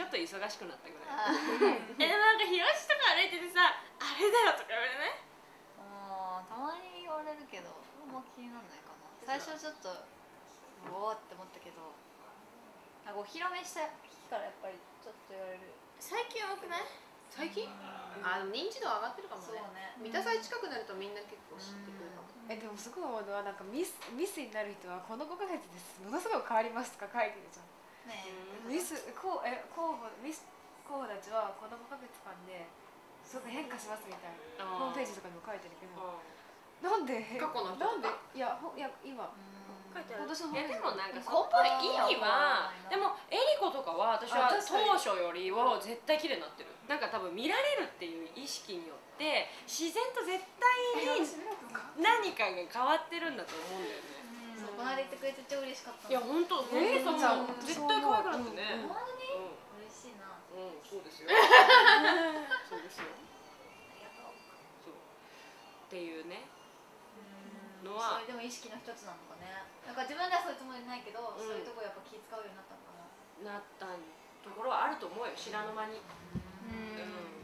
ちょっと忙しくなったぐらい。あ えでもなんか東とか歩いててさあれだよとか言われねあーたまに言われるけどあんま気にならないかな。最初ちょっとうおーって思ったけどなんかお披露目した日からやっぱりちょっと言われる。最近多くない？最近？あでも認知度上がってるかもね。ね。三田祭近くなるとみんな結構知ってくるかも。えでもすごい思うのはなんかミスミスになる人はこの5ヶ月ですものすごく変わりますとか書いてるじゃんねミスこうえ候補ミス候補たちはこの5ヶ月間ですごく変化しますみたいな。ホームページとかにも書いてるけどなんで過去の人なんでいやほいや今。書いてある今年のホーえでもなんか根本意味はでもエリコとかは私は当初よりは絶対綺麗になってる。なんか多分見られるっていう意識によって自然と絶対に何かが変わってるんだと思うんだよね。そうこの間言ってくれて超嬉しかったいや本当本え当ちゃんそう絶対可愛くなってねうんうん嬉しいなあうんそうですよそうですよりがとうそうっていうね。うん。のは。それでも意識の一つなのかね。なんか自分ではそういうつもりないけど、ん。そういうとこやっぱ気使うようになったのかな。なったところはあると思うよ。知らぬ間に。うん